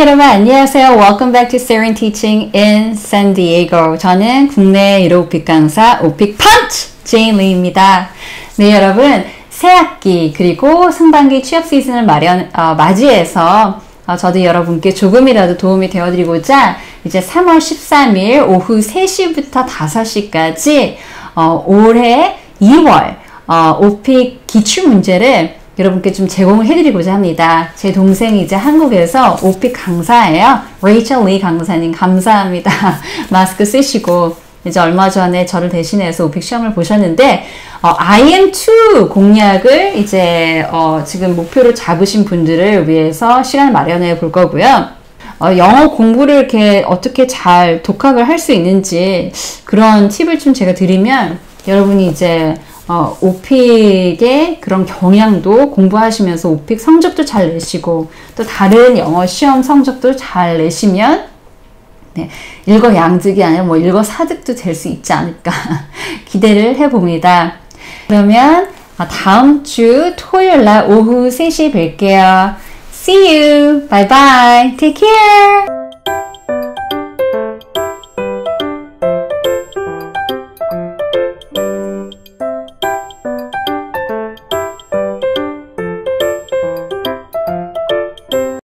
여러분 안녕하세요. Welcome back to Saren Teaching in San Diego. 저는 국내 1호 오픽 강사 오픽 펀치 제인 리입니다. 네 여러분 새학기 그리고 상반기 취업 시즌을 마련 어, 맞이해서 어, 저도 여러분께 조금이라도 도움이 되어드리고자 이제 3월 13일 오후 3시부터 5시까지 어, 올해 2월 어, 오픽 기출 문제를 여러분께 좀 제공을 해드리고자 합니다. 제 동생이 이제 한국에서 오픽 강사예요. 레이첼 리 강사님 감사합니다. 마스크 쓰시고 이제 얼마 전에 저를 대신해서 오픽 시험을 보셨는데 어, IM2 공략을 이제 어, 지금 목표로 잡으신 분들을 위해서 시간을 마련해 볼 거고요. 어, 영어 공부를 이렇게 어떻게 잘 독학을 할 수 있는지 그런 팁을 좀 제가 드리면 여러분이 이제 어, 오픽의 그런 경향도 공부하시면서 오픽 성적도 잘 내시고 또 다른 영어 시험 성적도 잘 내시면 네, 일거양득이 아니라 뭐 일거사득도 될 수 있지 않을까 기대를 해봅니다. 그러면 다음 주 토요일 날 오후 3시에 뵐게요. See you. Bye bye. Take care.